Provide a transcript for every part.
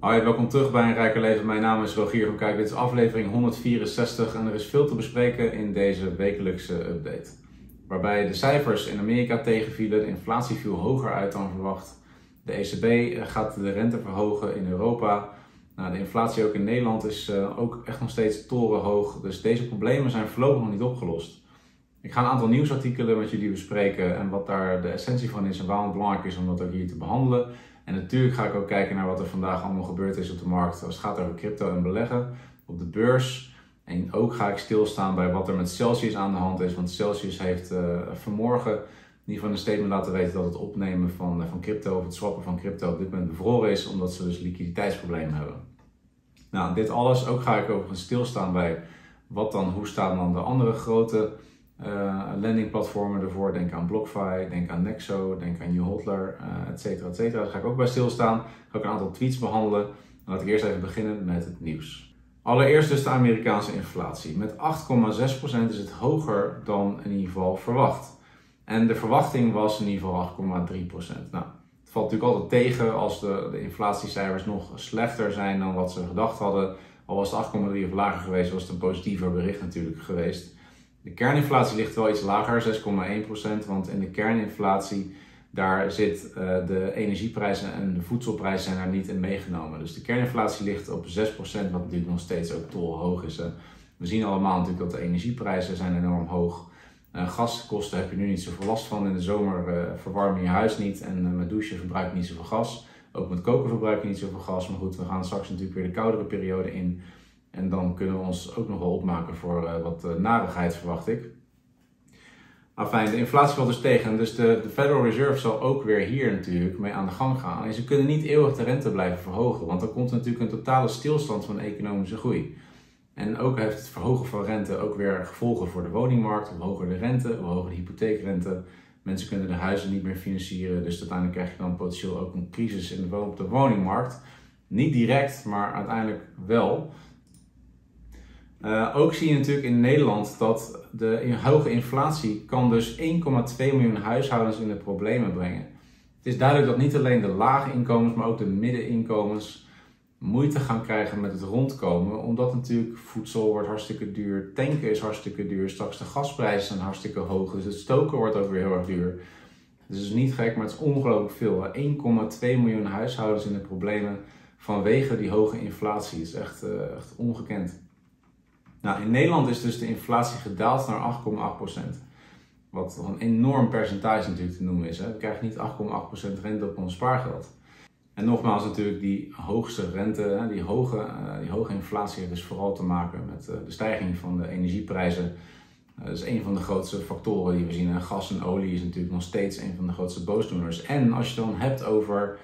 Hoi, welkom terug bij een Rijker Leven. Mijn naam is Rogier van Kijk. Dit is aflevering 164 en er is veel te bespreken in deze wekelijkse update. Waarbij de cijfers in Amerika tegenvielen, de inflatie viel hoger uit dan verwacht. De ECB gaat de rente verhogen in Europa. Nou, de inflatie ook in Nederland is uh, ook echt nog steeds torenhoog. Dus deze problemen zijn voorlopig nog niet opgelost. Ik ga een aantal nieuwsartikelen met jullie bespreken en wat daar de essentie van is en waarom het belangrijk is om dat ook hier te behandelen. En natuurlijk ga ik ook kijken naar wat er vandaag allemaal gebeurd is op de markt als het gaat over crypto en beleggen op de beurs. En ook ga ik stilstaan bij wat er met Celsius aan de hand is. Want Celsius heeft uh, vanmorgen in ieder geval een statement laten weten dat het opnemen van, uh, van crypto of het swappen van crypto op dit moment bevroren is, omdat ze dus liquiditeitsproblemen hebben. Nou, dit alles ook ga ik overigens stilstaan bij wat dan, hoe staan dan de andere grote uh, landingplatformen ervoor. Denk aan BlockFi, denk aan Nexo, denk aan NewHodler, uh, cetera, et cetera. Daar ga ik ook bij stilstaan. Ga ik een aantal tweets behandelen. laat ik eerst even beginnen met het nieuws. Allereerst dus de Amerikaanse inflatie. Met 8,6% is het hoger dan in ieder geval verwacht. En de verwachting was in ieder geval 8,3%. Nou, het valt natuurlijk altijd tegen als de, de inflatiecijfers nog slechter zijn dan wat ze gedacht hadden. Al was het 8,3 of lager geweest, was het een positiever bericht natuurlijk geweest. De kerninflatie ligt wel iets lager, 6,1%, want in de kerninflatie daar zit uh, de energieprijzen en de voedselprijzen zijn daar niet in meegenomen. Dus de kerninflatie ligt op 6%, wat natuurlijk nog steeds ook tolhoog is. Hè. We zien allemaal natuurlijk dat de energieprijzen zijn enorm hoog. Uh, gaskosten heb je nu niet zoveel last van. In de zomer uh, verwarm je je huis niet en met douchen verbruik je niet zoveel gas. Ook met koken verbruik je niet zoveel gas. Maar goed, we gaan straks natuurlijk weer de koudere periode in. En dan kunnen we ons ook nog wel opmaken voor uh, wat uh, narigheid, verwacht ik. Afijn, de inflatie valt dus tegen. Dus de, de, Federal Reserve zal ook weer hier natuurlijk mee aan de gang gaan. En ze kunnen niet eeuwig de rente blijven verhogen, want dan komt natuurlijk een totale stilstand van economische groei. En ook heeft het verhogen van rente ook weer gevolgen voor de woningmarkt. We hogen de rente, we hogen de hypotheekrente. Mensen kunnen de huizen niet meer financieren, dus uiteindelijk krijg je dan potentieel ook een crisis in de, op de woningmarkt. Niet direct, maar uiteindelijk wel. Uh, ook zie je natuurlijk in Nederland dat de hoge inflatie kan dus 1,2 miljoen huishoudens in de problemen brengen. Het is duidelijk dat niet alleen de lage inkomens, maar ook de middeninkomens moeite gaan krijgen met het rondkomen. Omdat natuurlijk voedsel wordt hartstikke duur, tanken is hartstikke duur, straks de gasprijzen zijn hartstikke hoog, dus het stoken wordt ook weer heel erg duur. Dus het is niet gek, maar het is ongelooflijk veel. 1,2 miljoen huishoudens in de problemen vanwege die hoge inflatie. Is echt, uh, echt ongekend. Nou, in Nederland is dus de inflatie gedaald naar 8,8%. Wat een enorm percentage natuurlijk te noemen is. Hè. We krijgen niet 8,8% rente op ons spaargeld. En nogmaals natuurlijk die hoogste rente, die hoge, uh, die hoge inflatie heeft dus vooral te maken met uh, de stijging van de energieprijzen. Uh, dat is een van de grootste factoren die we zien. En gas en olie is natuurlijk nog steeds een van de grootste boosdoeners. En als je dan hebt over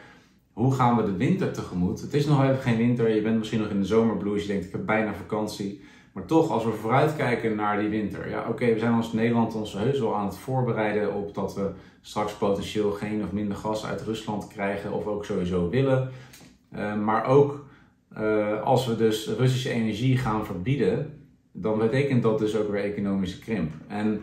hoe gaan we de winter tegemoet. Het is nog even geen winter, je bent misschien nog in de zomerblues, je denkt ik heb bijna vakantie. Maar toch, als we vooruitkijken naar die winter. Ja, oké, we zijn als Nederland ons heus wel aan het voorbereiden op dat we straks potentieel geen of minder gas uit Rusland krijgen. Of ook sowieso willen. Uh, maar ook uh, als we dus Russische energie gaan verbieden, dan betekent dat dus ook weer economische krimp. En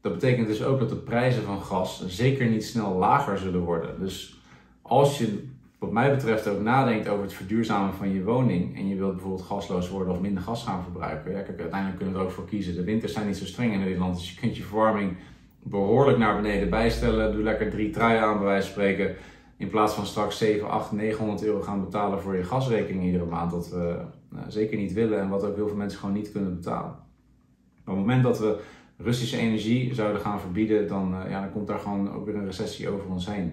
dat betekent dus ook dat de prijzen van gas zeker niet snel lager zullen worden. Dus als je wat mij betreft ook nadenkt over het verduurzamen van je woning en je wilt bijvoorbeeld gasloos worden of minder gas gaan verbruiken, ja, kijk, uiteindelijk kunnen we er ook voor kiezen. De winters zijn niet zo streng in Nederland, dus je kunt je verwarming behoorlijk naar beneden bijstellen. Doe lekker drie truien aan, bij wijze van spreken. In plaats van straks 7, 8, 900 euro gaan betalen voor je gasrekening iedere maand. Dat we nou, zeker niet willen en wat ook heel veel mensen gewoon niet kunnen betalen. Op het moment dat we Russische energie zouden gaan verbieden, dan, uh, ja, dan komt daar gewoon ook weer een recessie over ons heen.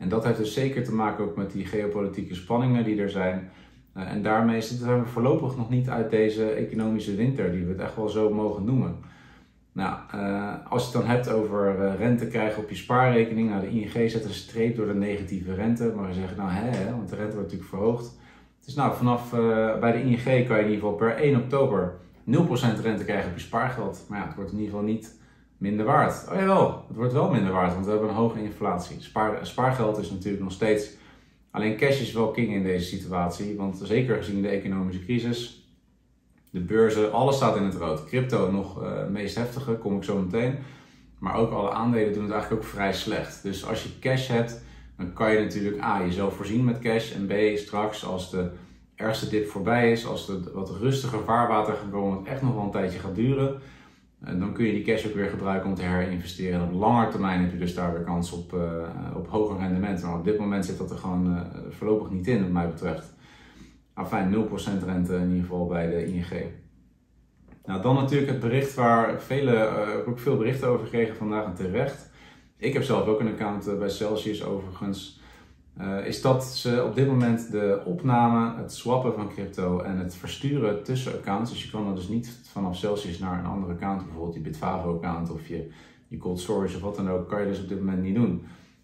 En dat heeft dus zeker te maken ook met die geopolitieke spanningen die er zijn. Uh, en daarmee zitten we voorlopig nog niet uit deze economische winter, die we het echt wel zo mogen noemen. Nou, uh, als je het dan hebt over uh, rente krijgen op je spaarrekening, nou de ING zet een streep door de negatieve rente, maar we zeggen nou hè, hè want de rente wordt natuurlijk verhoogd. Dus nou, vanaf bij de ING kan je in ieder geval per 1 oktober 0% rente krijgen op je spaargeld. Maar ja, het wordt in ieder geval niet minder waard. Oh jawel, het wordt wel minder waard, want we hebben een hoge inflatie. Spaar, spaargeld is natuurlijk nog steeds. Alleen cash is wel king in deze situatie, want zeker gezien de economische crisis, de beurzen, alles staat in het rood. Crypto nog uh, meest heftige, kom ik zo meteen. Maar ook alle aandelen doen het eigenlijk ook vrij slecht. Dus als je cash hebt, dan kan je natuurlijk A, jezelf voorzien met cash en B, straks als de ergste dip voorbij is, als het wat rustiger vaarwater wat echt nog wel een tijdje gaat duren, en dan kun je die cash ook weer gebruiken om te herinvesteren. En op lange termijn heb je dus daar weer kans op, uh, op hoger rendement. Maar op dit moment zit dat er gewoon uh, voorlopig niet in, wat mij betreft. Enfin, 0% rente in ieder geval bij de ING. Nou, dan natuurlijk het bericht waar vele, ook veel berichten over gekregen vandaag en terecht. Ik heb zelf ook een account bij Celsius overigens. Uh, is dat ze op dit moment de opname, het swappen van crypto en het versturen tussen accounts, dus je kan er dus niet vanaf Celsius naar een andere account, bijvoorbeeld je Bitfavo account of je, je cold storage of wat dan ook, kan je dus op dit moment niet doen.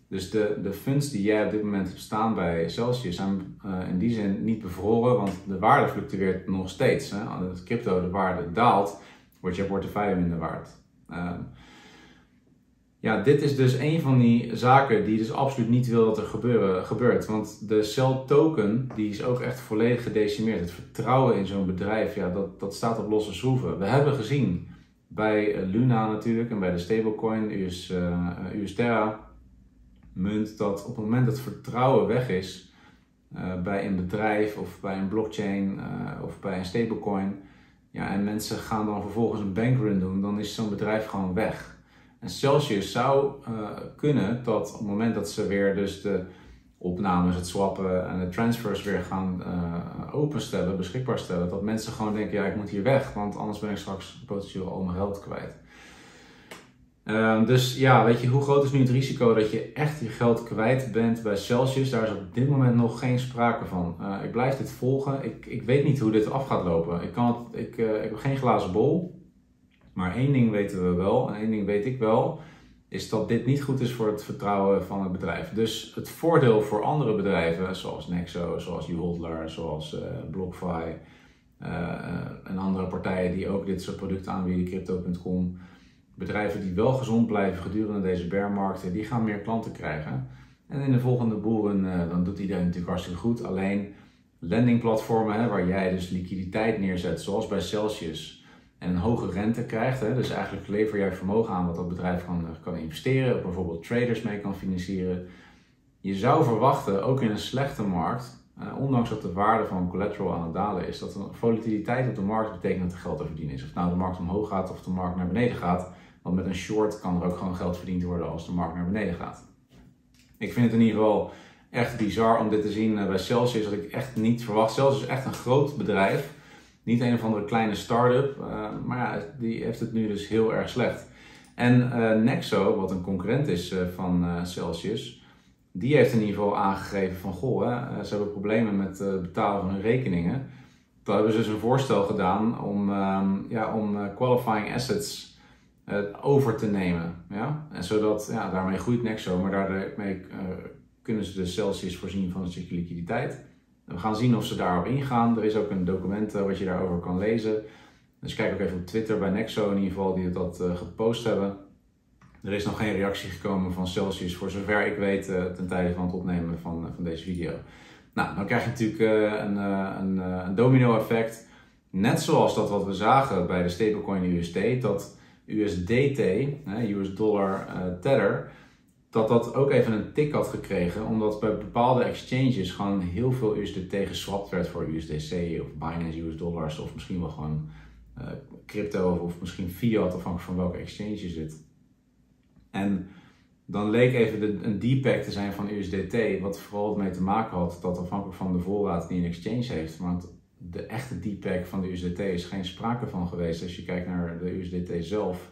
Dus de, de funds die jij op dit moment hebt staan bij Celsius zijn uh, in die zin niet bevroren, want de waarde fluctueert nog steeds. Hè? Als crypto de waarde daalt, wordt je portefeuille minder waard. Uh, ja, dit is dus een van die zaken die dus absoluut niet wil dat er gebeurt. Want de Cell token, die is ook echt volledig gedecimeerd. Het vertrouwen in zo'n bedrijf, ja, dat, dat staat op losse schroeven. We hebben gezien bij eh, Luna natuurlijk en bij de stablecoin US, US Terra munt dat op het moment dat vertrouwen weg is uh, bij een bedrijf of bij een blockchain of bij een stablecoin, ja, en mensen gaan dan vervolgens een bankrun doen, dan is zo'n bedrijf gewoon weg. En Celsius zou uh, kunnen dat op het moment dat ze weer dus de opnames, het swappen en de transfers weer gaan uh, openstellen, beschikbaar stellen, dat mensen gewoon denken, ja ik moet hier weg, want anders ben ik straks potentieel al mijn geld kwijt. Uh, dus ja, weet je, hoe groot is nu het risico dat je echt je geld kwijt bent bij Celsius? Daar is op dit moment nog geen sprake van. Uh, ik blijf dit volgen. Ik, ik weet niet hoe dit af gaat lopen. Ik, kan het, ik, ik heb geen glazen bol. Maar één ding weten we wel, en één ding weet ik wel, is dat dit niet goed is voor het vertrouwen van het bedrijf. Dus het voordeel voor andere bedrijven, zoals Nexo, zoals uHodler, zoals uh, BlockFi uh, en andere partijen die ook dit soort producten aanbieden, Crypto.com, bedrijven die wel gezond blijven gedurende deze bearmarkten, die gaan meer klanten krijgen. En in de volgende boeren, dan doet iedereen natuurlijk hartstikke goed. Alleen landingplatformen, hè, waar jij dus liquiditeit neerzet, zoals bij Celsius, en een hoge rente krijgt. Hè, dus eigenlijk lever jij vermogen aan wat dat bedrijf kan, eh, kan investeren, bijvoorbeeld traders mee kan financieren. Je zou verwachten, ook in een slechte markt, uh, ondanks dat de waarde van collateral aan het dalen is, dat er volatiliteit op de markt betekent dat er geld te verdienen is. Of nou de markt omhoog gaat of de markt naar beneden gaat. Want met een short kan er ook gewoon geld verdiend worden als de markt naar beneden gaat. Ik vind het in ieder geval echt bizar om dit te zien eh, bij Celsius, dat ik echt niet verwacht. Celsius is echt een groot bedrijf niet een of andere kleine start-up, uh, maar ja, die heeft het nu dus heel erg slecht. En uh, Nexo, wat een concurrent is uh, van Celsius, die heeft in ieder geval aangegeven van goh, hè, ze hebben problemen met het betalen van hun rekeningen. Toen hebben ze dus een voorstel gedaan om, um, ja, om qualifying assets over te nemen. Ja? En zodat, ja, daarmee groeit Nexo, maar daarmee kunnen ze de Celsius voorzien van een stukje liquiditeit. We gaan zien of ze daarop ingaan. Er is ook een document uh, wat je daarover kan lezen. Dus kijk ook even op Twitter bij Nexo in ieder geval die dat uh, gepost hebben. Er is nog geen reactie gekomen van Celsius voor zover ik weet uh, ten tijde van het opnemen van, van deze video. Nou, dan krijg je natuurlijk een, een, een domino effect. Net zoals dat wat we zagen bij de stablecoin USD, dat USDT, US Dollar Tether, dat dat ook even een tik had gekregen, omdat bij bepaalde exchanges gewoon heel veel USDT geswapt werd voor USDC of Binance US dollars of misschien wel gewoon uh, crypto of, of, misschien fiat, afhankelijk van welke exchange je zit. En dan leek even de, een depack te zijn van USDT, wat vooral mee te maken had dat afhankelijk van de voorraad die een exchange heeft. Want de echte depack van de USDT is geen sprake van geweest als je kijkt naar de USDT zelf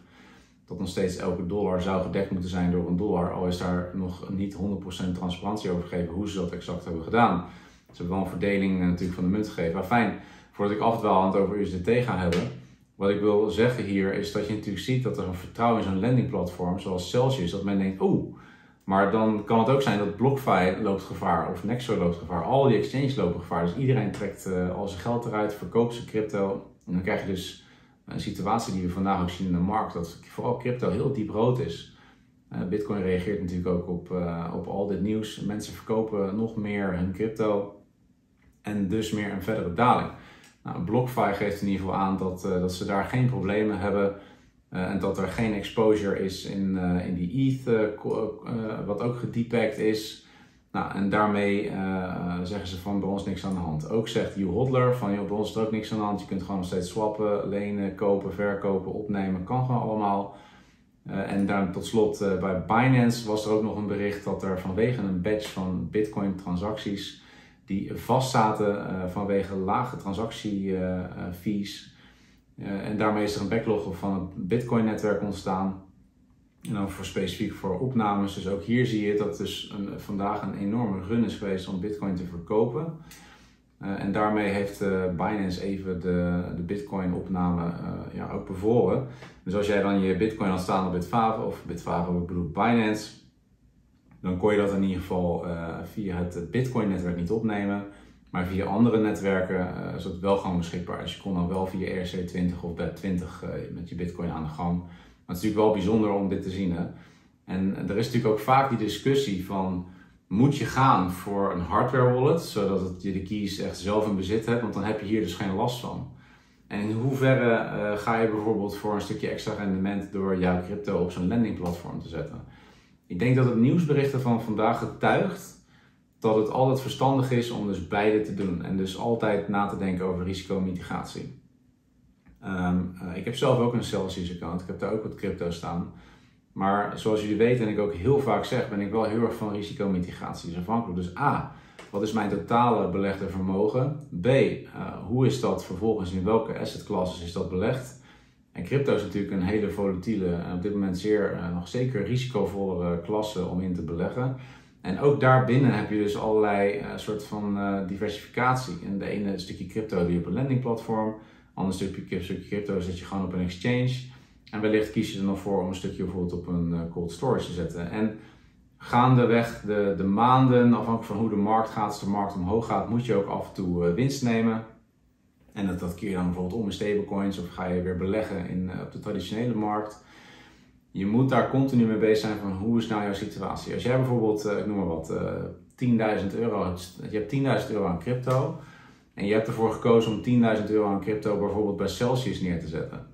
dat nog steeds elke dollar zou gedekt moeten zijn door een dollar, al is daar nog niet 100% transparantie over gegeven hoe ze dat exact hebben gedaan. Ze hebben wel een verdeling eh, natuurlijk van de munt gegeven. Maar fijn, voordat ik afdwaal aan het over USDT ga hebben, wat ik wil zeggen hier is dat je natuurlijk ziet dat er een vertrouwen in zo'n landingplatform zoals Celsius, dat men denkt, oeh, maar dan kan het ook zijn dat BlockFi loopt gevaar of Nexo loopt gevaar. Al die exchanges lopen gevaar. Dus iedereen trekt uh, al zijn geld eruit, verkoopt zijn crypto. En dan krijg je dus een situatie die we vandaag ook zien in de markt, dat vooral crypto heel diep rood is. Uh, Bitcoin reageert natuurlijk ook op, uh, op al dit nieuws. Mensen verkopen nog meer hun crypto en dus meer een verdere daling. Nou, BlockFi geeft in ieder geval aan dat, uh, dat ze daar geen problemen hebben en dat er geen exposure is in, in die ETH, wat ook gedepacked is. Nou, en daarmee uh, zeggen ze van bij ons niks aan de hand. Ook zegt Hugh Hodler van joh, bij ons is er ook niks aan de hand. Je kunt gewoon nog steeds swappen, lenen, kopen, verkopen, opnemen. Kan gewoon allemaal. Uh, en dan tot slot uh, bij Binance was er ook nog een bericht dat er vanwege een batch van Bitcoin transacties die vastzaten vanwege lage transactiefees. en daarmee is er een backlog van het Bitcoin netwerk ontstaan. En dan voor specifiek voor opnames. Dus ook hier zie je dat dus een, vandaag een enorme run is geweest om Bitcoin te verkopen. Uh, en daarmee heeft uh, Binance even de, de Bitcoin-opname uh, ja, ook bevoren. Dus als jij dan je Bitcoin had staan op Bitfavo, of Bitfavo, ik bedoel Binance, dan kon je dat in ieder geval via het Bitcoin-netwerk niet opnemen. Maar via andere netwerken is het wel gewoon beschikbaar. Dus je kon dan wel via ERC20 of BEP20 met je Bitcoin aan de gang. Maar het is natuurlijk wel bijzonder om dit te zien. Hè? En er is natuurlijk ook vaak die discussie van moet je gaan voor een hardware wallet, zodat je de keys echt zelf in bezit hebt, want dan heb je hier dus geen last van. En in hoeverre uh, ga je bijvoorbeeld voor een stukje extra rendement door jouw crypto op zo'n landingplatform te zetten? Ik denk dat het nieuwsberichten van vandaag getuigt dat het altijd verstandig is om dus beide te doen en dus altijd na te denken over risicomitigatie. Um, uh, ik heb zelf ook een Celsius account. Ik heb daar ook wat crypto staan. Maar zoals jullie weten en ik ook heel vaak zeg, ben ik wel heel erg van risicomitigatie. Dus afhankelijk. Dus A, wat is mijn totale belegde vermogen? B, uh, hoe is dat vervolgens in welke asset classes is dat belegd? En crypto is natuurlijk een hele volatiele en op dit moment zeer nog zeker risicovollere klasse om in te beleggen. En ook daarbinnen heb je dus allerlei uh, soort van diversificatie. En de ene stukje crypto je op een landingplatform. Ander stukje, stukje crypto zet je gewoon op een exchange. En wellicht kies je er nog voor om een stukje bijvoorbeeld op een uh, cold storage te zetten. En gaandeweg de, de maanden, afhankelijk van hoe de markt gaat, als de markt omhoog gaat, moet je ook af en toe uh, winst nemen. En dat, dat keer je dan bijvoorbeeld om in stablecoins of ga je weer beleggen in, uh, op de traditionele markt. Je moet daar continu mee bezig zijn van hoe is nou jouw situatie. Als jij bijvoorbeeld, ik noem maar wat, 10.000 euro, je hebt 10.000 euro aan crypto en je hebt ervoor gekozen om 10.000 euro aan crypto bijvoorbeeld bij Celsius neer te zetten.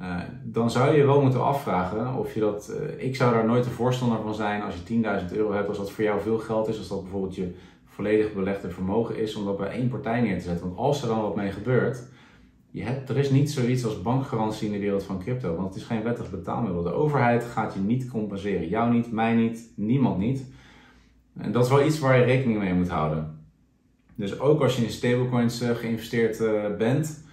Uh, dan zou je wel moeten afvragen of je dat. Uh, ik zou daar nooit een voorstander van zijn als je 10.000 euro hebt, als dat voor jou veel geld is, als dat bijvoorbeeld je volledig belegde vermogen is, om dat bij één partij neer te zetten. Want als er dan wat mee gebeurt, je hebt, er is niet zoiets als bankgarantie in de wereld van crypto, want het is geen wettig betaalmiddel. De overheid gaat je niet compenseren. Jou niet, mij niet, niemand niet. En dat is wel iets waar je rekening mee moet houden. Dus ook als je in stablecoins uh, geïnvesteerd uh, bent,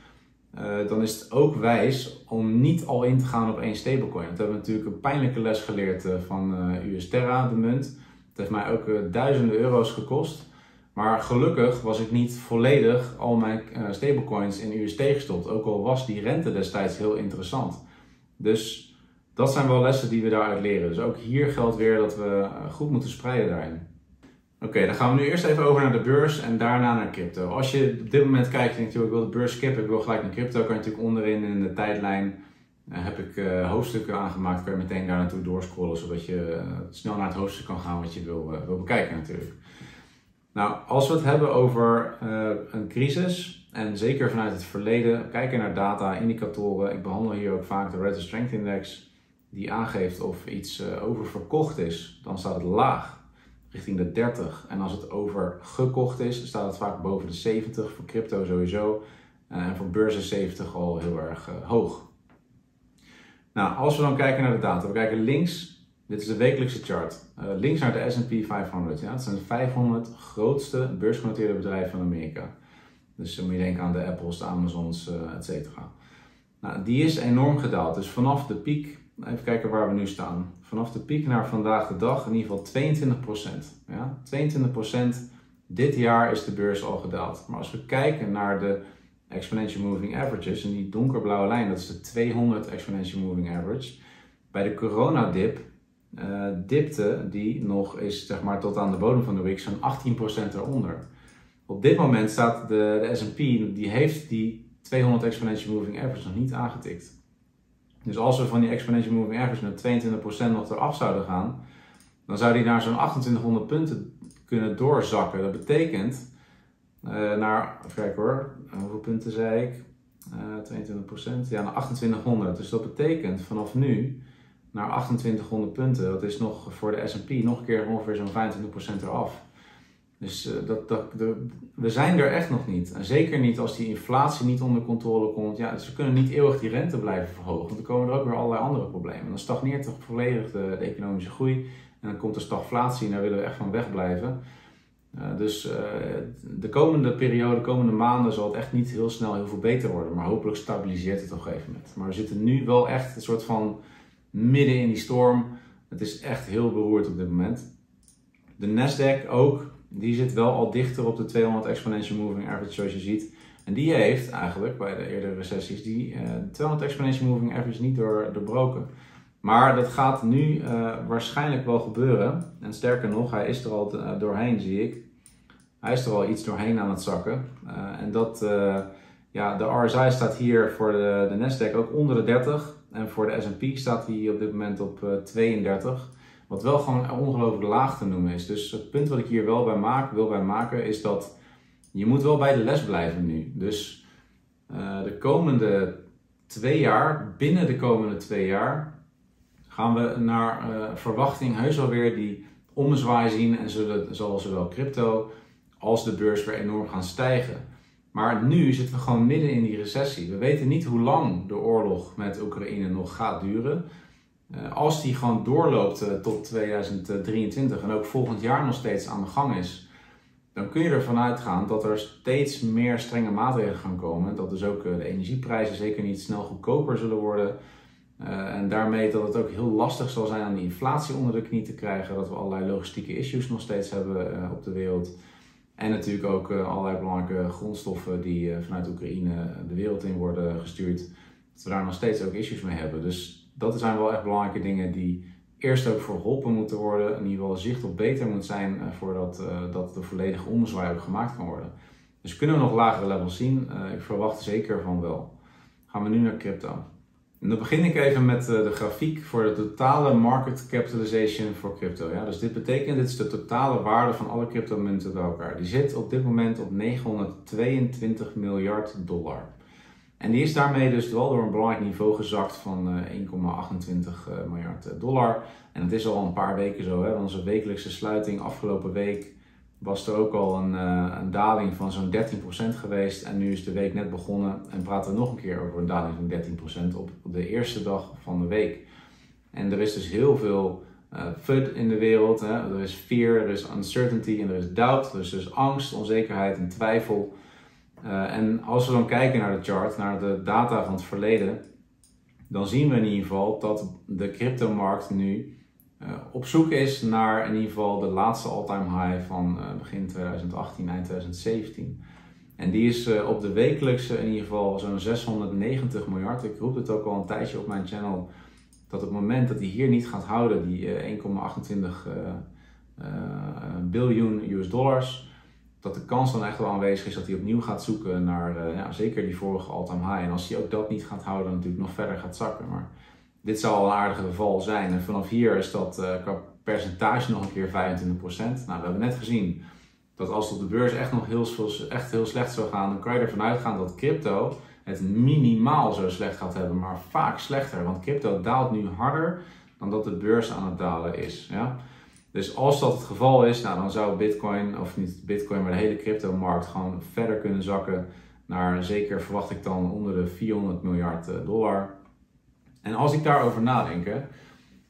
uh, dan is het ook wijs om niet al in te gaan op één stablecoin. Dat hebben we natuurlijk een pijnlijke les geleerd van US Terra, de munt. Het heeft mij ook duizenden euro's gekost. Maar gelukkig was ik niet volledig al mijn stablecoins in UST gestopt. Ook al was die rente destijds heel interessant. Dus dat zijn wel lessen die we daaruit leren. Dus ook hier geldt weer dat we goed moeten spreiden daarin. Oké, dan gaan we nu eerst even over naar de beurs en daarna naar crypto. Als je op dit moment kijkt en denkt, ik wil de beurs skippen, ik wil gelijk naar crypto, kan je natuurlijk onderin in de tijdlijn uh, heb ik uh, hoofdstukken aangemaakt, kan je meteen daar naartoe doorscrollen, zodat je uh, snel naar het hoofdstuk kan gaan wat je wil, wil bekijken natuurlijk. Nou, als we het hebben over een crisis, en zeker vanuit het verleden, kijken naar data, indicatoren, ik behandel hier ook vaak de Relative Strength Index, die aangeeft of iets oververkocht is, dan staat het laag richting de 30. En als het over gekocht is, staat het vaak boven de 70. Voor crypto sowieso. Eh, en voor beurzen 70 al heel erg uh, hoog. Nou, als we dan kijken naar de data. We kijken links. Dit is de wekelijkse chart. Uh, links naar de S&P 500. Ja, dat zijn de 500 grootste beursgenoteerde bedrijven van Amerika. Dus dan moet je denken aan de Apples, de Amazons, uh, et cetera. Nou, die is enorm gedaald. Dus vanaf de piek Even kijken waar we nu staan. Vanaf de piek naar vandaag de dag in ieder geval 22%. Ja? 22% dit jaar is de beurs al gedaald. Maar als we kijken naar de exponential moving averages, en die donkerblauwe lijn, dat is de 200 exponential moving average. Bij de coronadip uh, dipte die nog eens zeg maar, tot aan de bodem van de week zo'n 18% eronder. Op dit moment staat de, de S&P, die heeft die 200 exponential moving average nog niet aangetikt. Dus als we van die exponential moving average met 22% nog eraf zouden gaan, dan zou die naar zo'n 2800 punten kunnen doorzakken. Dat betekent uh, naar, kijken hoor, hoeveel punten zei ik? Uh, 22%, ja, naar 2800. Dus dat betekent vanaf nu naar 2800 punten. Dat is nog voor de S&P nog een keer ongeveer zo'n 25% eraf. Dus dat, dat, de, we zijn er echt nog niet. En zeker niet als die inflatie niet onder controle komt. Ja, we kunnen niet eeuwig die rente blijven verhogen. Dan komen er ook weer allerlei andere problemen. Dan stagneert toch volledig de, economische groei. En dan komt er stagflatie en daar willen we echt van wegblijven. Uh, dus uh, de komende periode, de komende maanden zal het echt niet heel snel heel veel beter worden. Maar hopelijk stabiliseert het op een gegeven moment. Maar we zitten nu wel echt een soort van midden in die storm. Het is echt heel beroerd op dit moment. De Nasdaq ook, die zit wel al dichter op de 200 exponential moving average zoals je ziet. En die heeft eigenlijk bij de eerdere recessies die uh, 200 exponential moving average niet door, doorbroken. Maar dat gaat nu uh, waarschijnlijk wel gebeuren. En sterker nog, hij is er al uh, doorheen, zie ik. Hij is er al iets doorheen aan het zakken. En dat, ja, de RSI staat hier voor de, de Nasdaq ook onder de 30. En voor de S&P staat hij op dit moment op 32. Wat wel gewoon ongelooflijk laag te noemen is. Dus het punt wat ik hier wel bij maak, wil bij maken, is dat je moet wel bij de les blijven nu. Dus de komende twee jaar, binnen de komende twee jaar, gaan we naar uh, verwachting heus alweer die ommezwaai zien en zullen, zal zowel crypto als de beurs weer enorm gaan stijgen. Maar nu zitten we gewoon midden in die recessie. We weten niet hoe lang de oorlog met Oekraïne nog gaat duren. Uh, als die gewoon doorloopt uh, tot 2023 en ook volgend jaar nog steeds aan de gang is, dan kun je ervan uitgaan dat er steeds meer strenge maatregelen gaan komen. Dat dus ook de energieprijzen zeker niet snel goedkoper zullen worden. En daarmee dat het ook heel lastig zal zijn om die inflatie onder de knie te krijgen. Dat we allerlei logistieke issues nog steeds hebben op de wereld. En natuurlijk ook allerlei belangrijke grondstoffen die vanuit Oekraïne de wereld in worden gestuurd. Dat we daar nog steeds ook issues mee hebben. Dus dat zijn wel echt belangrijke dingen die eerst ook verholpen moeten worden. In ieder geval zicht op beter moet zijn voordat dat de volledige ommezwaai ook gemaakt kan worden. Dus kunnen we nog lagere levels zien? ik verwacht zeker van wel. Gaan we nu naar crypto. En dan begin ik even met eh, de grafiek voor de totale market capitalization voor crypto. Ja, dus dit betekent, dit is de totale waarde van alle cryptomunten bij elkaar. Die zit op dit moment op 922 miljard dollar. En die is daarmee dus wel door een belangrijk niveau gezakt van 1,28 eh, eh, miljard dollar. En het is al een paar weken zo. Hè? Onze wekelijkse sluiting afgelopen week was er ook al een, daling van zo'n 13% geweest. En nu is de week net begonnen en praten we nog een keer over een daling van 13% op de eerste dag van de week. En er is dus heel veel uh, FUD in de wereld. Hè? Er is fear, er is uncertainty en er is doubt. Dus er is angst, onzekerheid en twijfel. Uh, en als we dan kijken naar de chart, naar de data van het verleden, dan zien we in ieder geval dat de cryptomarkt nu uh, op zoek is naar in ieder geval de laatste all-time high van uh, begin 2018, eind 2017. En die is op de wekelijkse in ieder geval zo'n 690 miljard. Ik roep het ook al een tijdje op mijn channel. Dat op het moment dat hij hier niet gaat houden, die 1,28 biljoen US dollars, dat de kans dan echt wel aanwezig is dat hij opnieuw gaat zoeken naar ja, zeker die vorige all-time high. En als hij ook dat niet gaat houden, dan natuurlijk nog verder gaat zakken. Maar dit zou een aardige geval zijn. En vanaf hier is dat uh, qua percentage nog een keer 25%. Nou, we hebben net gezien dat als op de beurs echt nog heel, echt heel slecht zou gaan, dan kan je ervan uitgaan dat crypto het minimaal zo slecht gaat hebben, maar vaak slechter. Want crypto daalt nu harder dan dat de beurs aan het dalen is. Ja? Dus als dat het geval is, nou, dan zou Bitcoin, of niet Bitcoin, maar de hele crypto-markt gewoon verder kunnen zakken naar zeker, verwacht ik dan, onder de 400 miljard eh, dollar. En als ik daarover nadenk,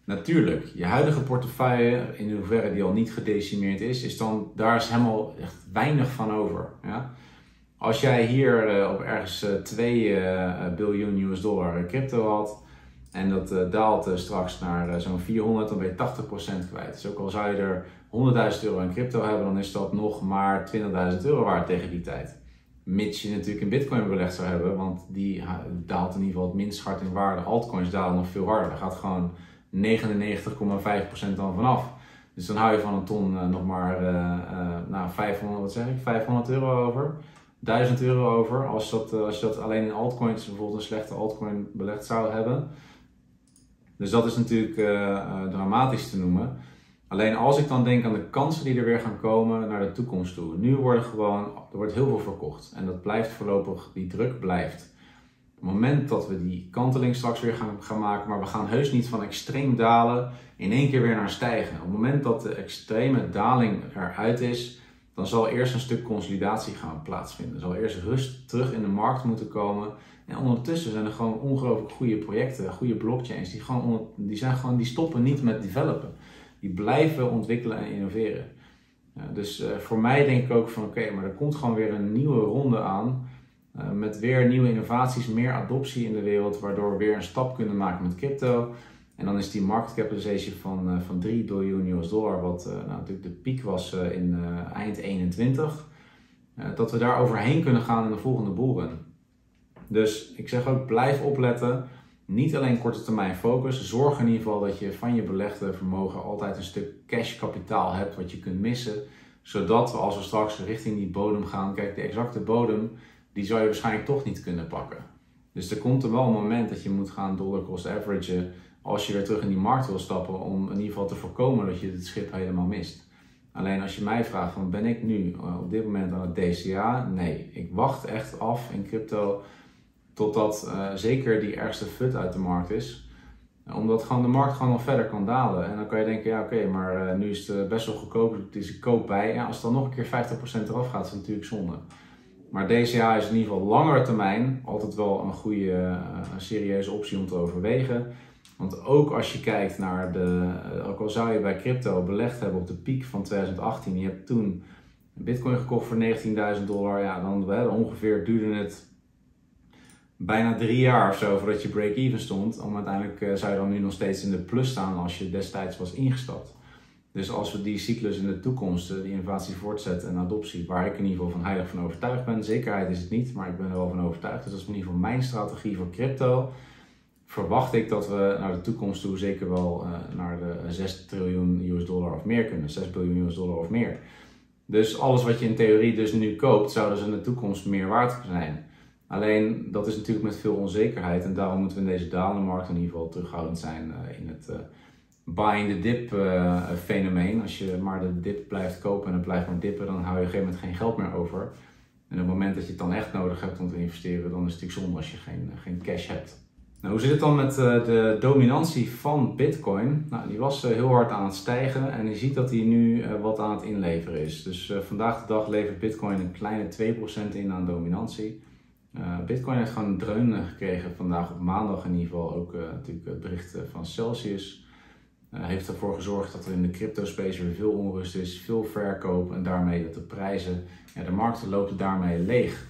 natuurlijk, je huidige portefeuille, in hoeverre die al niet gedecimeerd is, is dan, daar is helemaal echt weinig van over. Ja? Als jij hier uh, op ergens uh, 2 uh, biljoen US dollar crypto had en dat uh, daalt straks naar zo'n 400, dan ben je 80% kwijt. Dus ook al zou je er 100.000 euro in crypto hebben, dan is dat nog maar 20.000 euro waard tegen die tijd. Mits je natuurlijk in bitcoin belegd zou hebben, want die daalt in ieder geval het minst hard in waarde. Altcoins dalen nog veel harder. Daar gaat gewoon 99,5% dan vanaf. Dus dan hou je van een ton nog maar nou, 500, wat zeg ik, 500 euro over. 1000 euro over. Als, dat, als je dat alleen in altcoins, bijvoorbeeld een slechte altcoin belegd zou hebben. Dus dat is natuurlijk dramatisch te noemen. Alleen als ik dan denk aan de kansen die er weer gaan komen naar de toekomst toe. Nu worden gewoon, er wordt heel veel verkocht. En dat blijft voorlopig, die druk blijft. Op het moment dat we die kanteling straks weer gaan, gaan maken, maar we gaan heus niet van extreem dalen in één keer weer naar stijgen. Op het moment dat de extreme daling eruit is, dan zal eerst een stuk consolidatie gaan plaatsvinden. Er zal eerst rust terug in de markt moeten komen. En ondertussen zijn er gewoon ongelooflijk goede projecten, goede blockchains, die, gewoon, die, zijn gewoon, die stoppen niet met developen. Die blijven ontwikkelen en innoveren. dus uh, voor mij denk ik ook van oké, maar er komt gewoon weer een nieuwe ronde aan. Uh, met weer nieuwe innovaties, meer adoptie in de wereld, waardoor we weer een stap kunnen maken met crypto. En dan is die market capitalization van, uh, van 3 biljoen US dollar, wat nou, natuurlijk de piek was in eind 21, dat we daar overheen kunnen gaan in de volgende bullrun. Dus ik zeg ook, blijf opletten. Niet alleen korte termijn focus. Zorg in ieder geval dat je van je belegde vermogen altijd een stuk cash kapitaal hebt wat je kunt missen. Zodat we als we straks richting die bodem gaan, kijk, de exacte bodem, die zou je waarschijnlijk toch niet kunnen pakken. Dus er komt er wel een moment dat je moet gaan dollar cost averagen als je weer terug in die markt wil stappen om in ieder geval te voorkomen dat je het schip helemaal mist. Alleen als je mij vraagt van ben ik nu eh, op dit moment aan het DCA? Nee, ik wacht echt af in crypto Totdat uh, zeker die ergste fut uit de markt is. Omdat gewoon de markt gewoon nog verder kan dalen. En dan kan je denken, ja oké, maar uh, nu is het eh, best wel goedkoop, dus ik koop bij. Ja, als het dan nog een keer 50% eraf gaat, is het natuurlijk zonde. Maar DCA is in ieder geval langere termijn altijd wel een goede, een serieuze optie om te overwegen. Want ook als je kijkt naar de, ook al zou je bij crypto belegd hebben op de piek van 2018, je hebt toen Bitcoin gekocht voor 19.000 dollar, ja, dan ongeveer duurde het bijna drie jaar of zo voordat je break-even stond. Om uiteindelijk uh, zou je dan nu nog steeds in de plus staan als je destijds was ingestapt. Dus als we die cyclus in de toekomst, uh, die innovatie voortzetten en adoptie, waar ik in ieder geval van heilig van overtuigd ben, zekerheid is het niet, maar ik ben er wel van overtuigd. Dus dat is in ieder geval mijn strategie voor crypto. Verwacht ik dat we naar de toekomst toe zeker wel uh, naar de 6 triljoen US dollar of meer kunnen, 6 biljoen US dollar of meer. Dus alles wat je in theorie dus nu koopt, zou dus in de toekomst meer waard zijn. Alleen dat is natuurlijk met veel onzekerheid en daarom moeten we in deze dalende markt in ieder geval terughoudend zijn uh, in het uh, buying the dip uh, fenomeen. Als je maar de dip blijft kopen en het blijft maar dippen, dan hou je op een gegeven moment geen geld meer over. En op het moment dat je het dan echt nodig hebt om te investeren, dan is het natuurlijk zonde als je geen, geen cash hebt. Nou, hoe zit het dan met de dominantie van Bitcoin? Nou, die was heel hard aan het stijgen en je ziet dat hij nu wat aan het inleveren is. Dus vandaag de dag levert Bitcoin een kleine 2% in aan dominantie. Bitcoin heeft gewoon een dreun gekregen vandaag op maandag in ieder geval. Ook natuurlijk het bericht eh, van Celsius heeft ervoor gezorgd dat er in de crypto space weer veel onrust is, veel verkoop en daarmee dat de prijzen, ja, de markten lopen daarmee leeg.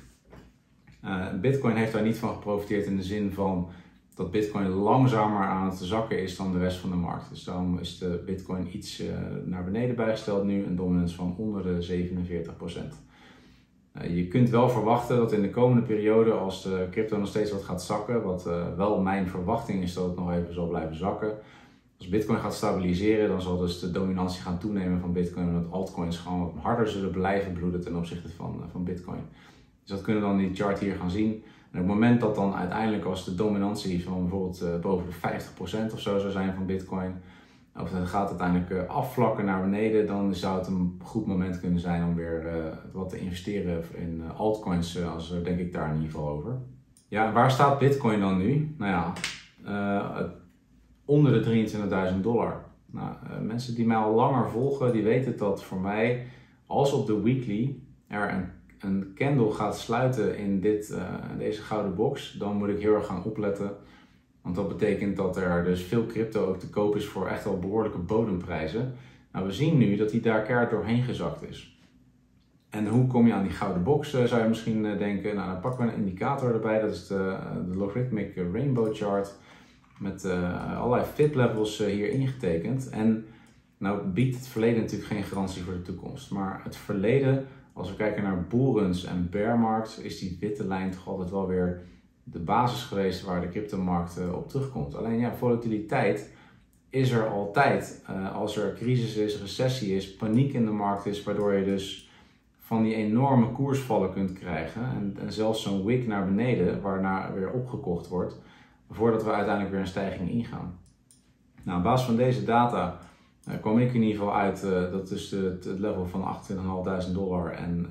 Bitcoin heeft daar niet van geprofiteerd in de zin van dat Bitcoin langzamer aan het zakken is dan de rest van de markt. Dus daarom is de Bitcoin iets naar beneden bijgesteld nu, een dominance van onder de 47% eh, je kunt wel verwachten dat in de komende periode, als de crypto nog steeds wat gaat zakken, wat wel mijn verwachting is dat het nog even zal blijven zakken. Als Bitcoin gaat stabiliseren, dan zal dus de dominantie gaan toenemen van Bitcoin en dat altcoins gewoon wat harder zullen blijven bloeden ten opzichte van, uh, van Bitcoin. Dus dat kunnen we dan in die chart hier gaan zien. En op het moment dat dan uiteindelijk als de dominantie van bijvoorbeeld boven de 50% of zo zou zijn van Bitcoin, of het gaat uiteindelijk eh, afvlakken naar beneden, dan zou het een goed moment kunnen zijn om weer uh, wat te investeren in uh, altcoins, uh, als denk ik daar in ieder geval over. Ja, waar staat Bitcoin dan nu? Nou ja, onder de 23.000 dollar. Nou, mensen die mij al langer volgen, die weten dat voor mij, als op de weekly er een, een candle gaat sluiten in dit, deze gouden box, dan moet ik heel erg gaan opletten want dat betekent dat er dus veel crypto ook te koop is voor echt wel behoorlijke bodemprijzen. Nou, we zien nu dat die daar keihard doorheen gezakt is. En hoe kom je aan die gouden box, eh, zou je misschien eh, denken. Nou, dan pakken we een indicator erbij. Dat is de, de Logarithmic Rainbow Chart. Met uh, allerlei fit levels hier ingetekend. En nou biedt het verleden natuurlijk geen garantie voor de toekomst. Maar het verleden, als we kijken naar bullruns en bearmarkt, is die witte lijn toch altijd wel weer de basis geweest waar de cryptomarkt uh, op terugkomt. Alleen ja, volatiliteit is er altijd. Als er crisis is, recessie is, paniek in de markt is, waardoor je dus van die enorme koersvallen kunt krijgen. En, en zelfs zo'n wick naar beneden, waarna weer opgekocht wordt, voordat we uiteindelijk weer een stijging ingaan. Nou, op basis van deze data uh, kwam ik in ieder geval uit dat dus het, level van 28.500 dollar en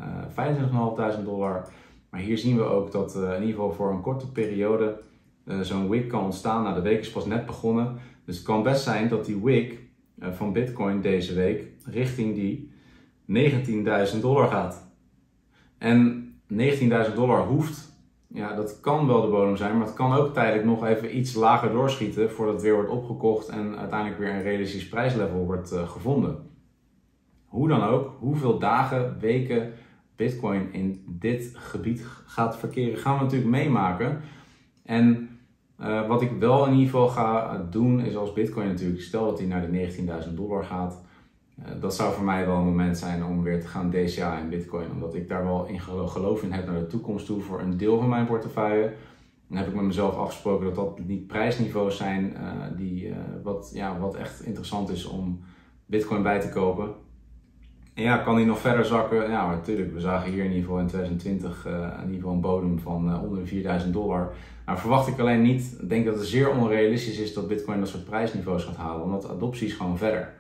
25.500 dollar maar hier zien we ook dat uh, in ieder geval voor een korte periode uh, zo'n wick kan ontstaan. Nou, de week is pas net begonnen. Dus het kan best zijn dat die wick uh, van Bitcoin deze week richting die 19.000 dollar gaat. En 19.000 dollar hoeft, ja, dat kan wel de bodem zijn, maar het kan ook tijdelijk nog even iets lager doorschieten voordat het weer wordt opgekocht en uiteindelijk weer een realistisch prijslevel wordt uh, gevonden. Hoe dan ook, hoeveel dagen, weken Bitcoin in dit gebied gaat verkeren, gaan we natuurlijk meemaken. En uh, wat ik wel in ieder geval ga doen, is als Bitcoin natuurlijk, stel dat hij naar de 19.000 dollar gaat, dat zou voor mij wel een moment zijn om weer te gaan DCA in Bitcoin. Omdat ik daar wel in geloof in heb naar de toekomst toe voor een deel van mijn portefeuille. Dan heb ik met mezelf afgesproken dat dat niet prijsniveaus zijn uh, die, wat, ja, wat echt interessant is om Bitcoin bij te kopen. En ja, kan die nog verder zakken? Ja, natuurlijk. We zagen hier in ieder geval in 2020 uh, in ieder geval een bodem van onder de 4000 dollar. Nou, verwacht ik alleen niet. Ik denk dat het zeer onrealistisch is dat Bitcoin dat soort prijsniveaus gaat halen, omdat de adoptie is gewoon verder.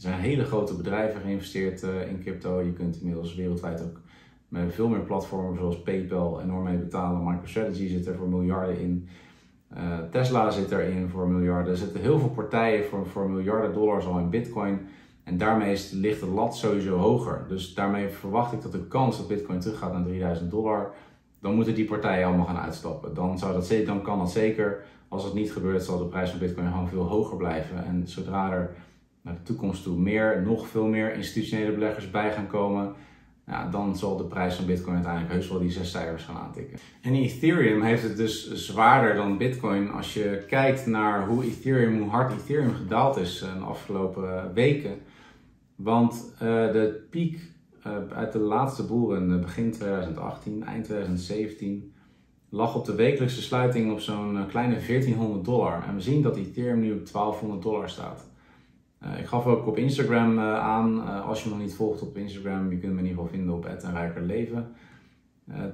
Er zijn hele grote bedrijven geïnvesteerd uh, in crypto. Je kunt inmiddels wereldwijd ook met veel meer platformen zoals PayPal enorm mee betalen. MicroStrategy zit er voor miljarden in. Tesla zit erin voor miljarden. Er zitten heel veel partijen voor, voor miljarden dollars al in Bitcoin. En daarmee is, ligt de lat sowieso hoger. Dus daarmee verwacht ik dat de kans dat Bitcoin teruggaat naar 3000 dollar, dan moeten die partijen allemaal gaan uitstappen. Dan, zou dat, dan kan dat zeker. Als het niet gebeurt, zal de prijs van Bitcoin gewoon veel hoger blijven. En zodra er naar de toekomst toe meer, nog veel meer institutionele beleggers bij gaan komen, dan zal de prijs van Bitcoin uiteindelijk heus wel die zes cijfers gaan aantikken. En Ethereum heeft het dus zwaarder dan Bitcoin. Als je kijkt naar hoe Ethereum, hoe hard Ethereum gedaald is eh, de afgelopen weken. Want uh, de piek uit de laatste boeren, begin 2018, eind 2017, lag op de wekelijkse sluiting op zo'n kleine 1400 dollar. En we zien dat Ethereum nu op 1200 dollar staat. Uh, ik gaf ook op Instagram uh, aan, uh, als je me nog niet volgt op Instagram, je kunt me in ieder geval vinden op Het en Rijker Leven,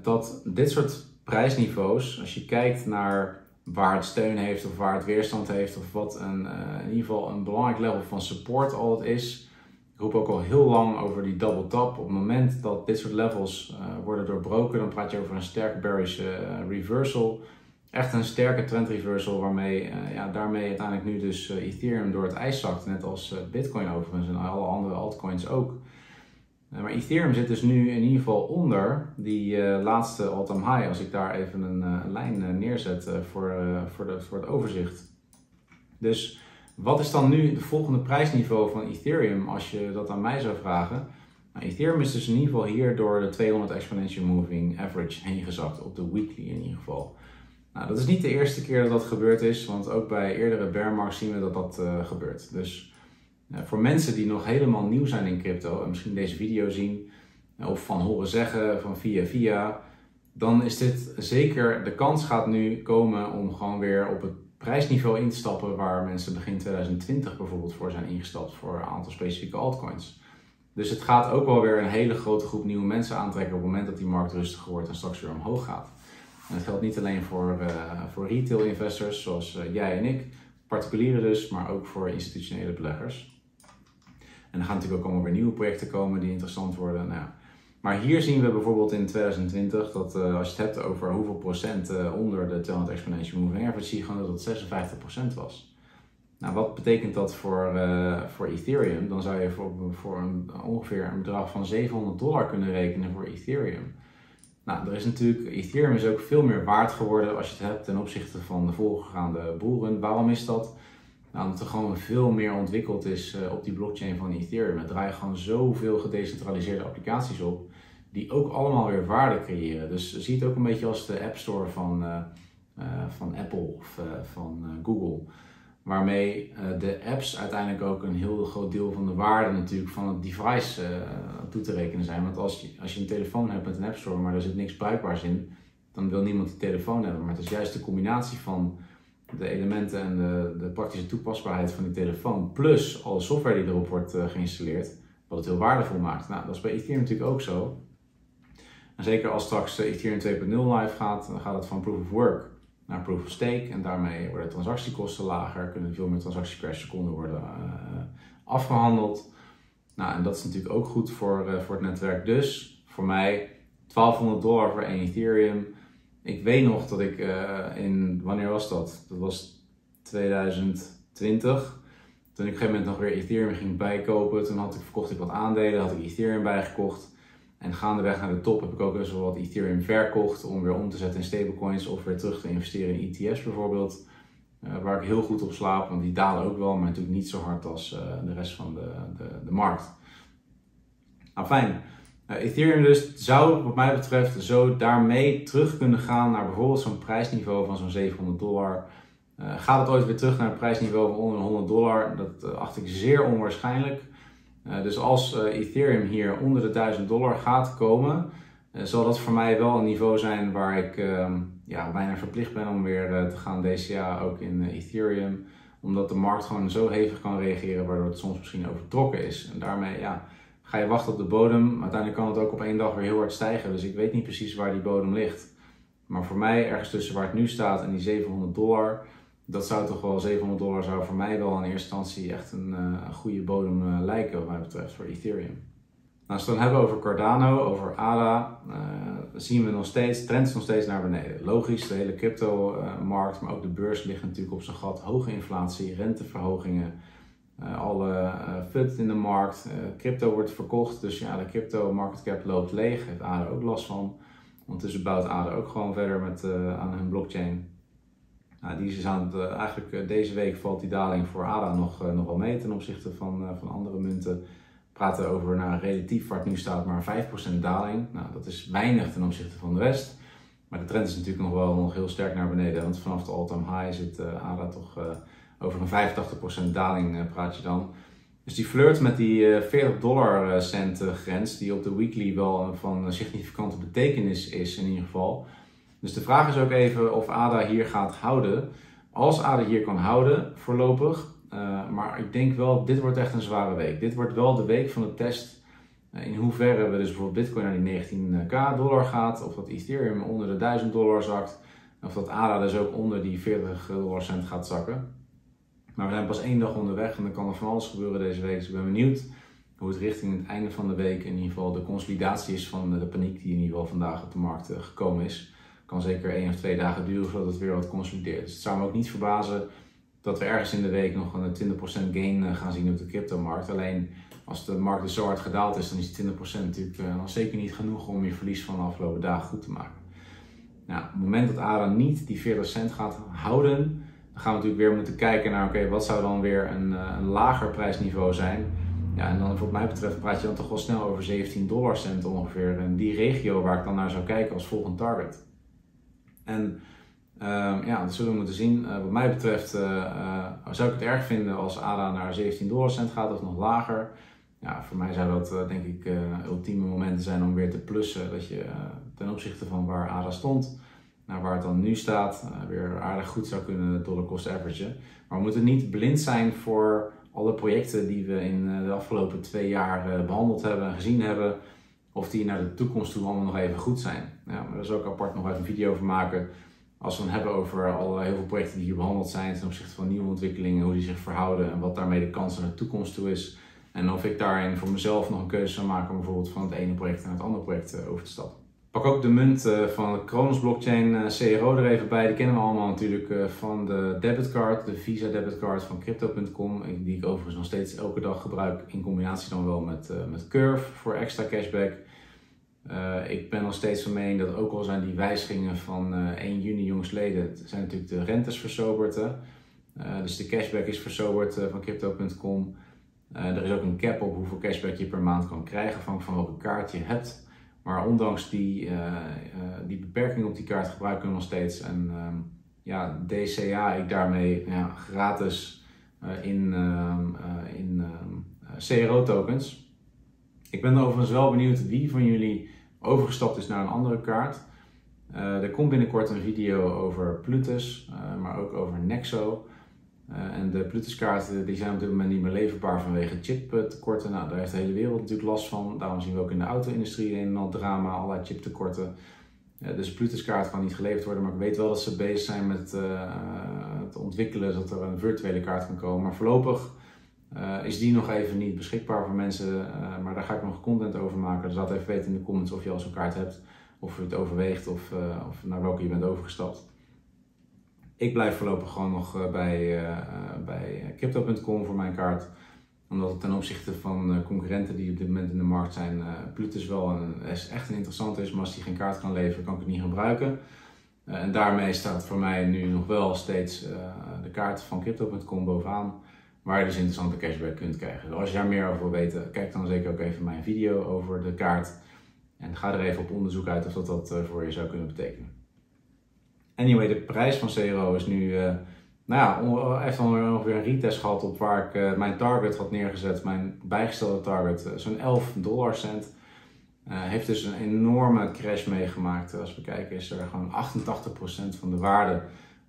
dat dit soort prijsniveaus, als je kijkt naar waar het steun heeft of waar het weerstand heeft of wat een, in ieder geval een belangrijk level van support altijd is, ik roep ook al heel lang over die double tap. Op het moment dat dit soort levels worden doorbroken, dan praat je over een sterke bearish reversal echt een sterke trend reversal waarmee uh, ja, daarmee uiteindelijk nu dus uh, Ethereum door het ijs zakt, net als uh, Bitcoin overigens en alle andere altcoins ook. maar Ethereum zit dus nu in ieder geval onder die laatste all-time high, als ik daar even een, een lijn neerzet voor, voor, de, voor het overzicht. Dus wat is dan nu het volgende prijsniveau van Ethereum als je dat aan mij zou vragen? Nou, Ethereum is dus in ieder geval hier door de 200 exponential moving average heen gezakt, op de weekly in ieder geval. Nou, dat is niet de eerste keer dat dat gebeurd is, want ook bij eerdere bear zien we dat dat uh, gebeurt. Dus uh, voor mensen die nog helemaal nieuw zijn in crypto en misschien deze video zien uh, of van horen zeggen van via via, dan is dit zeker, de kans gaat nu komen om gewoon weer op het prijsniveau in te stappen waar mensen begin 2020 bijvoorbeeld voor zijn ingestapt voor een aantal specifieke altcoins. Dus het gaat ook wel weer een hele grote groep nieuwe mensen aantrekken op het moment dat die markt rustiger wordt en straks weer omhoog gaat. En dat geldt niet alleen voor, uh, voor retail investors zoals uh, jij en ik, particulieren dus, maar ook voor institutionele beleggers. En er gaan natuurlijk ook allemaal weer nieuwe projecten komen die interessant worden. Nou, maar hier zien we bijvoorbeeld in 2020 dat uh, als je het hebt over hoeveel procent onder de 200 exponential moving average, zie je gewoon dat het 56% was. Nou, wat betekent dat voor, voor Ethereum? Dan zou je voor, voor een, ongeveer een bedrag van 700 dollar kunnen rekenen voor Ethereum. Nou, er is natuurlijk, Ethereum is ook veel meer waard geworden als je het hebt ten opzichte van de voorgaande boeren. Waarom is dat? Nou, omdat er gewoon veel meer ontwikkeld is uh, op die blockchain van Ethereum. Er draaien gewoon zoveel gedecentraliseerde applicaties op, die ook allemaal weer waarde creëren. Dus zie het ook een beetje als de App Store van, uh, uh, van Apple of van Google. Waarmee uh, de apps uiteindelijk ook een heel groot deel van de waarde natuurlijk van het device uh, toe te rekenen zijn. Want als je, als je een telefoon hebt met een app store, maar er zit niks bruikbaars in, dan wil niemand die telefoon hebben. Maar het is juist de combinatie van de elementen en de, de praktische toepasbaarheid van die telefoon, plus alle software die erop wordt uh, geïnstalleerd, wat het heel waardevol maakt. Nou, dat is bij Ethereum natuurlijk ook zo. En zeker als straks Ethereum 2.0 live gaat, dan gaat het van proof of work naar proof of stake. En daarmee worden transactiekosten lager, kunnen veel meer transacties per seconde worden uh, afgehandeld. Nou, en dat is natuurlijk ook goed voor, uh, voor het netwerk. Dus voor mij 1200 dollar voor één Ethereum. Ik weet nog dat ik uh, in, wanneer was dat? Dat was 2020. Toen ik op een gegeven moment nog weer Ethereum ging bijkopen, toen had ik, verkocht ik wat aandelen, had ik Ethereum bijgekocht. En gaandeweg naar de top heb ik ook wel wat Ethereum verkocht om weer om te zetten in stablecoins of weer terug te investeren in ETF's bijvoorbeeld. Uh, waar ik heel goed op slaap, want die dalen ook wel, maar natuurlijk niet zo hard als uh, de rest van de, de, de markt. Nou fijn, uh, Ethereum dus zou wat mij betreft zo daarmee terug kunnen gaan naar bijvoorbeeld zo'n prijsniveau van zo'n 700 dollar. gaat het ooit weer terug naar een prijsniveau van onder 100 dollar? Dat acht ik zeer onwaarschijnlijk. Uh, dus als uh, Ethereum hier onder de 1000 dollar gaat komen, uh, zal dat voor mij wel een niveau zijn waar ik ehm, ja, bijna verplicht ben om weer te gaan DCA ook in Ethereum. Omdat de markt gewoon zo hevig kan reageren, waardoor het soms misschien overtrokken is. En daarmee ja, ga je wachten op de bodem. Uiteindelijk kan het ook op één dag weer heel hard stijgen. Dus ik weet niet precies waar die bodem ligt. Maar voor mij, ergens tussen waar het nu staat en die 700 dollar, dat zou toch wel 700 dollar zou voor mij wel in eerste instantie echt een, een goede bodem uh, lijken wat mij betreft voor Ethereum. Nou, als we het dan hebben over Cardano, over ADA, uh, zien we nog steeds, trends nog steeds naar beneden. Logisch, de hele crypto-markt, maar ook de beurs ligt natuurlijk op zijn gat. Hoge inflatie, renteverhogingen, alle FUD in de markt, crypto wordt verkocht, dus ja, de crypto market cap loopt leeg, heeft ADA ook last van. Ondertussen bouwt ADA ook gewoon verder met, aan hun blockchain. Nou, die is aan het, eigenlijk eh, deze week valt die daling voor ADA nog, eh, nog wel mee ten opzichte van, eh, van andere munten. We praten over nou, relatief waar het nu staat maar 5% daling. Nou, dat is weinig ten opzichte van de rest. Maar de trend is natuurlijk nog wel nog heel sterk naar beneden. Want vanaf de all-time high zit ADA toch over een 85% daling praat je dan. Dus die flirt met die 40 dollar cent grens, die op de weekly wel van significante betekenis is in ieder geval. Dus de vraag is ook even of ADA hier gaat houden. Als ADA hier kan houden, voorlopig. Uh, maar ik denk wel, dit wordt echt een zware week. Dit wordt wel de week van de test. Uh, in hoeverre we dus bijvoorbeeld Bitcoin naar die 19k dollar gaat. Of dat Ethereum onder de 1000 dollar zakt. Of dat ADA dus ook onder die 40 dollar cent gaat zakken. Maar we zijn pas één dag onderweg en dan kan er van alles gebeuren deze week. Dus ik ben benieuwd hoe het richting het einde van de week in ieder geval de consolidatie is van de paniek die in ieder geval vandaag op de markt uh, gekomen is kan zeker één of twee dagen duren voordat het weer wat consolideert. Dus het zou me ook niet verbazen dat we ergens in de week nog een 20% gain eh, gaan zien op de cryptomarkt. Alleen als de markt dus zo hard gedaald is, dan is die 20% natuurlijk eh, nog zeker niet genoeg om je verlies van de afgelopen dagen goed te maken. Nou, op het moment dat ADA niet die 40 cent gaat houden, dan gaan we natuurlijk weer moeten kijken naar, oké, wat zou dan weer een, eh, een lager prijsniveau zijn? Ja, en dan wat mij betreft praat je dan toch wel snel over 17 dollar cent ongeveer. En die regio waar ik dan naar zou kijken als volgend target. En uh, ja, dat zullen we moeten zien. Uh, wat mij betreft uh, uh, zou ik het erg vinden als ADA naar 17 dollar cent gaat of nog lager. Ja, voor mij zou dat denk ik ultieme momenten zijn om weer te plussen. Dat je ten opzichte van waar ADA stond, naar waar het dan nu staat, weer aardig goed zou kunnen dollar cost averagen. Maar we moeten niet blind zijn voor alle projecten die we in de afgelopen twee jaar behandeld hebben en gezien hebben of die naar de toekomst toe allemaal nog even goed zijn. Ja, maar daar zal ik apart nog even een video over maken. Als we het hebben over alle, heel veel projecten die hier behandeld zijn ten opzichte van nieuwe ontwikkelingen, hoe die zich verhouden en wat daarmee de kans naar de toekomst toe is. En of ik daarin voor mezelf nog een keuze zou maken om bijvoorbeeld van het ene project naar het andere project eh, over te stappen. Pak ook de munt eh, van Kronos blockchain eh, CRO er even bij. Die kennen we allemaal natuurlijk van de debitcard, de Visa debitcard van Crypto.com. Die ik overigens nog steeds elke dag gebruik in combinatie dan wel met, met Curve voor extra cashback. Uh, ik ben nog steeds van mening dat ook al zijn die wijzigingen van uh, eh, 1 juni jongsleden, zijn natuurlijk de rentes versoberd. Uh, dus de cashback is versoberd van crypto.com. er is ook een cap op hoeveel cashback je per maand kan krijgen, afhankelijk van welke kaart je hebt. Maar ondanks die, die beperking op die kaart gebruiken we nog steeds. En ehm, ja, DCA ik daarmee ja, gratis in, ehm, in ehm, CRO tokens. Ik ben overigens wel benieuwd wie van jullie overgestapt is naar een andere kaart. Uh, er komt binnenkort een video over Plutus, uh, maar ook over Nexo. Uh, en de Plutus-kaarten die zijn op dit moment niet meer leverbaar vanwege chiptekorten. Nou, daar heeft de hele wereld natuurlijk last van. Daarom zien we ook in de auto-industrie een al drama, allerlei chiptekorten. dus Plutus-kaart kan niet geleverd worden, maar ik weet wel dat ze bezig zijn met het ontwikkelen zodat er een virtuele kaart kan komen. Maar voorlopig uh, is die nog even niet beschikbaar voor mensen, uh, maar daar ga ik nog content over maken. Dus laat even weten in de comments of je al zo'n kaart hebt, of je het overweegt of, uh, of naar welke je bent overgestapt. Ik blijf voorlopig gewoon nog bij, bij crypto.com voor mijn kaart omdat het ten opzichte van concurrenten die op dit moment in de markt zijn, Plutus wel een, is echt een interessante is, maar als die geen kaart kan leveren, kan ik het niet gebruiken. en daarmee staat voor mij nu nog wel steeds de kaart van Crypto.com bovenaan waar je dus interessante cashback kunt krijgen. Dus als je daar meer over wil weten, kijk dan zeker ook even mijn video over de kaart. En ga er even op onderzoek uit of dat, dat eh, voor je zou kunnen betekenen. Anyway, de prijs van CRO is nu, uh, nou ja, heeft ongeveer een retest gehad op waar ik mijn target had neergezet. Mijn bijgestelde target, zo'n 11 dollar cent. heeft dus een enorme crash meegemaakt. Als we kijken is er gewoon 88% van de waarde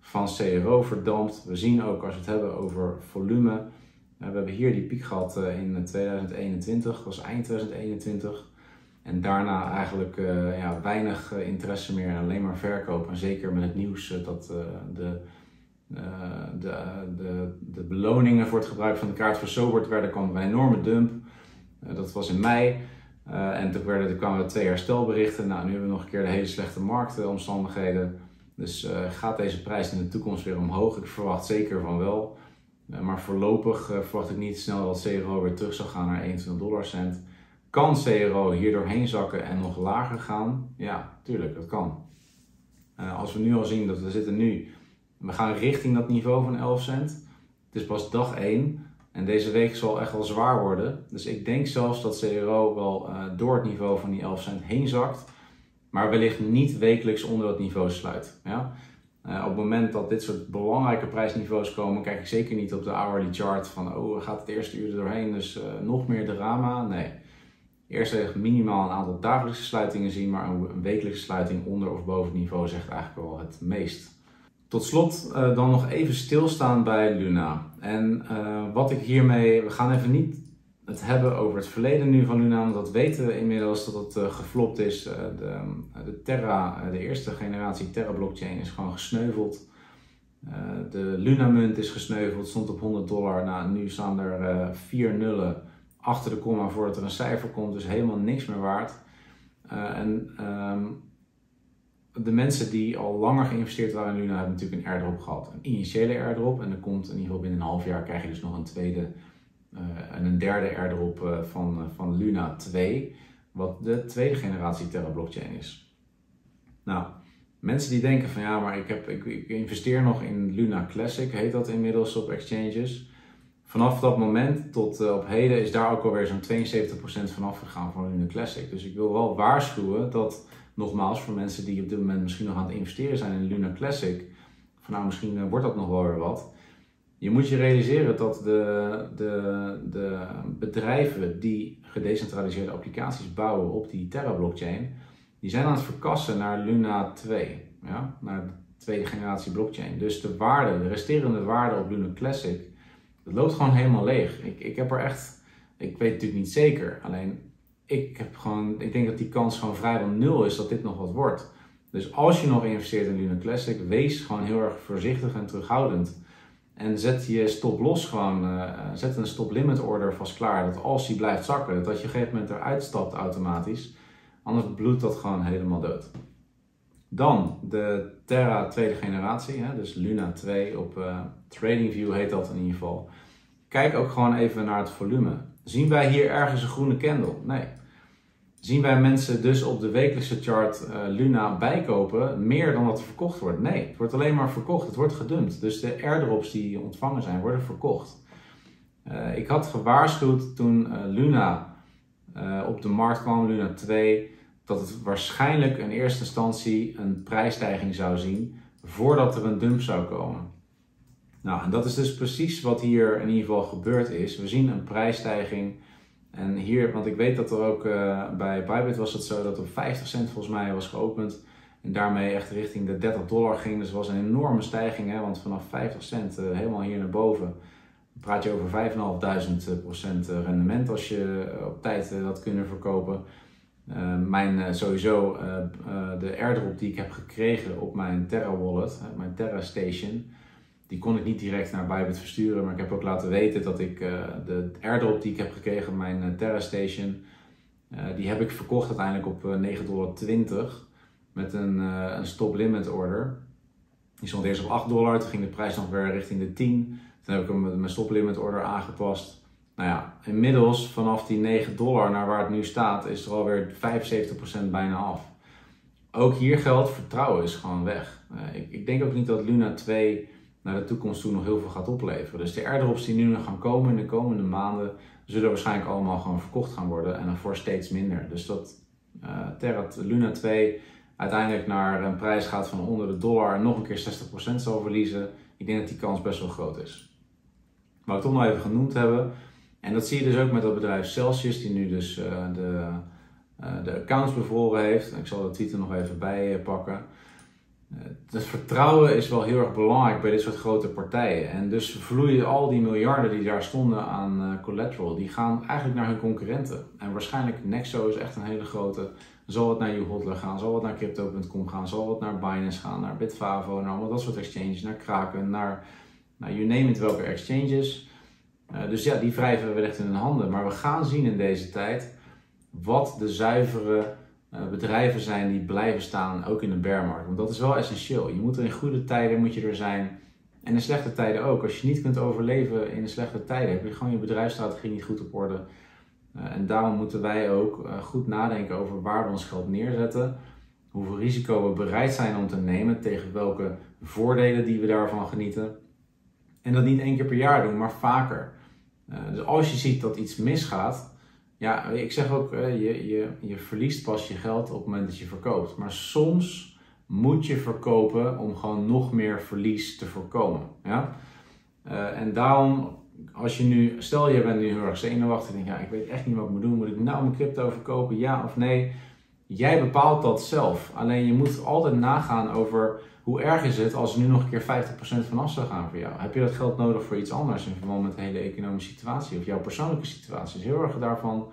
van CRO verdampt. We zien ook als we het hebben over volume. Uh, we hebben hier die piek gehad uh, in 2021, dat was eind 2021. En daarna eigenlijk uh, ja, weinig interesse meer en alleen maar verkoop. En zeker met het nieuws dat de, de, de, de beloningen voor het gebruik van de kaart versoberd werden, kwam een enorme dump. dat was in mei. en toen, werden, toen kwamen er twee herstelberichten. Nou, nu hebben we nog een keer de hele slechte marktomstandigheden. Dus uh, gaat deze prijs in de toekomst weer omhoog? Ik verwacht zeker van wel. Uh, maar voorlopig uh, verwacht ik niet snel dat CRO weer terug zal gaan naar 21 dollar cent. Kan CRO hier doorheen zakken en nog lager gaan? Ja, tuurlijk, dat kan. als we nu al zien dat we zitten nu, we gaan richting dat niveau van 11 cent. Het is pas dag 1 en deze week zal echt wel zwaar worden. Dus ik denk zelfs dat CRO wel door het niveau van die 11 cent heen zakt maar wellicht niet wekelijks onder dat niveau sluit. Ja? Uh, op het moment dat dit soort belangrijke prijsniveaus komen, kijk ik zeker niet op de hourly chart van oh, gaat het eerste uur er doorheen, dus uh, nog meer drama. Nee. Eerst echt minimaal een aantal dagelijkse sluitingen zien, maar een, wekelijkse sluiting onder of boven het niveau zegt eigenlijk wel het meest. Tot slot uh, dan nog even stilstaan bij Luna. En wat ik hiermee, we gaan even niet het hebben over het verleden nu van Luna, dat weten we inmiddels dat het uh, geflopt is. Uh, de, de, Terra, de eerste generatie Terra blockchain is gewoon gesneuveld. De Luna munt is gesneuveld, stond op 100 dollar. Nou, nu staan er vier nullen achter de komma voordat er een cijfer komt, dus helemaal niks meer waard. en um, de mensen die al langer geïnvesteerd waren in Luna hebben natuurlijk een airdrop gehad. Een initiële airdrop en er komt in ieder geval binnen een half jaar krijg je dus nog een tweede eh, en een derde airdrop uh, van, eh, van Luna 2, wat de tweede generatie Terra blockchain is. Nou, mensen die denken van ja, maar ik, heb, ik, ik investeer nog in Luna Classic, heet dat inmiddels op exchanges. Vanaf dat moment tot op heden is daar ook alweer zo'n 72% van afgegaan van Luna Classic. Dus ik wil wel waarschuwen dat, nogmaals, voor mensen die op dit moment misschien nog aan het investeren zijn in Luna Classic, van nou misschien wordt dat nog wel weer wat je moet je realiseren dat de, de, de bedrijven die gedecentraliseerde applicaties bouwen op die Terra blockchain, die zijn aan het verkassen naar Luna 2, ja? naar de tweede generatie blockchain. Dus de waarde, de resterende waarde op Luna Classic, dat loopt gewoon helemaal leeg. Ik, ik heb er echt, ik weet natuurlijk niet zeker, alleen ik heb gewoon, ik denk dat die kans gewoon vrijwel nul is dat dit nog wat wordt. Dus als je nog investeert in Luna Classic, wees gewoon heel erg voorzichtig en terughoudend. En zet je stop los gewoon, uh, zet een stop limit order vast klaar. Dat als die blijft zakken, dat je op een gegeven moment eruit stapt automatisch. Anders bloedt dat gewoon helemaal dood. Dan de Terra tweede generatie, hè, dus Luna 2 op uh, TradingView heet dat in ieder geval. Kijk ook gewoon even naar het volume. Zien wij hier ergens een groene candle? Nee zien wij mensen dus op de wekelijkse chart uh, Luna bijkopen meer dan wat er verkocht wordt. Nee, het wordt alleen maar verkocht, het wordt gedumpt. Dus de airdrops die ontvangen zijn, worden verkocht. Uh, ik had gewaarschuwd toen uh, Luna op de markt kwam, Luna 2, dat het waarschijnlijk in eerste instantie een prijsstijging zou zien voordat er een dump zou komen. Nou, en dat is dus precies wat hier in ieder geval gebeurd is. We zien een prijsstijging en hier, want ik weet dat er ook uh, bij Bybit was het zo dat op 50 cent volgens mij was geopend. En daarmee echt richting de 30 dollar ging. Dus was een enorme stijging, hè, want vanaf 50 cent uh, helemaal hier naar boven praat je over 5.500% eh, rendement als je op tijd dat kunnen verkopen. mijn sowieso de airdrop die ik heb gekregen op mijn Terra wallet, mijn Terra Station, die kon ik niet direct naar Bybit versturen, maar ik heb ook laten weten dat ik uh, de airdrop die ik heb gekregen, mijn uh, Terra Station, uh, die heb ik verkocht uiteindelijk op 9,20 dollar met een, een stop limit order. Die stond eerst op 8 dollar, toen ging de prijs nog weer richting de 10. Toen heb ik hem met mijn stoplimit order aangepast. Nou ja, inmiddels vanaf die 9 dollar naar waar het nu staat, is er alweer 75% bijna af. Ook hier geldt, vertrouwen is gewoon weg. Ik, ik, denk ook niet dat Luna 2 naar de toekomst toe nog heel veel gaat opleveren. Dus de airdrops die nu nog gaan komen in de komende maanden, zullen waarschijnlijk allemaal gewoon verkocht gaan worden en dan voor steeds minder. Dus dat uh, Terrat Luna 2 uiteindelijk naar een prijs gaat van onder de dollar en nog een keer 60% zal verliezen, ik denk dat die kans best wel groot is. Wat ik toch nog even genoemd hebben, en dat zie je dus ook met dat bedrijf Celsius, die nu dus uh, de, uh, de accounts bevroren heeft. Ik zal de titel nog even bij pakken. Het vertrouwen is wel heel erg belangrijk bij dit soort grote partijen. En dus vloeien al die miljarden die daar stonden aan collateral, die gaan eigenlijk naar hun concurrenten. En waarschijnlijk Nexo is echt een hele grote. Zal het naar YouHodler gaan? Zal het naar Crypto.com gaan? Zal het naar Binance gaan? Naar Bitfavo? Naar allemaal dat soort exchanges? Naar Kraken? Naar, nou, you name it welke exchanges. Uh, dus ja, die wrijven we wellicht in hun handen. Maar we gaan zien in deze tijd wat de zuivere bedrijven zijn die blijven staan, ook in de bearmarkt. Want dat is wel essentieel. Je moet er in goede tijden moet je er zijn. En in slechte tijden ook. Als je niet kunt overleven in de slechte tijden, heb je gewoon je bedrijfsstrategie niet goed op orde. Uh, en daarom moeten wij ook goed nadenken over waar we ons geld neerzetten. Hoeveel risico we bereid zijn om te nemen, tegen welke voordelen die we daarvan genieten. En dat niet één keer per jaar doen, maar vaker. Dus als je ziet dat iets misgaat, ja, ik zeg ook, uh, je, je, je verliest pas je geld op het moment dat je verkoopt. Maar soms moet je verkopen om gewoon nog meer verlies te voorkomen. Ja? Uh, en daarom, als je nu, stel je bent nu heel erg zenuwachtig en denk, ja, ik weet echt niet wat ik moet doen. Moet ik nou mijn crypto verkopen, ja of nee? Jij bepaalt dat zelf. Alleen je moet altijd nagaan over hoe erg is het als er nu nog een keer 50% vanaf zou gaan voor jou? Heb je dat geld nodig voor iets anders in verband met de hele economische situatie of jouw persoonlijke situatie? is heel erg daarvan